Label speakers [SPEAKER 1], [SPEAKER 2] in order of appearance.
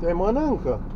[SPEAKER 1] Tem mananca.